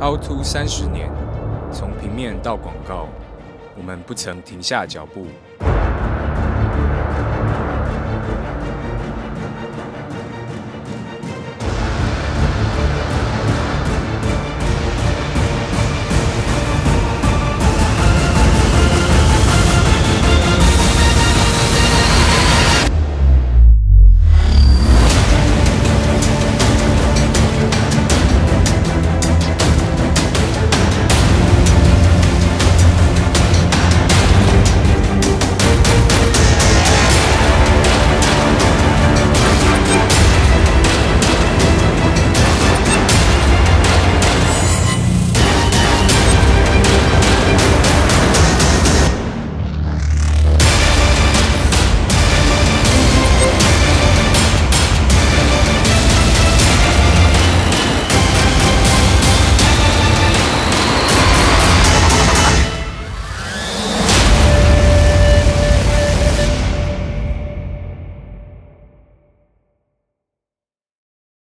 凹凸三十年从平面到广告我们不曾停下脚步。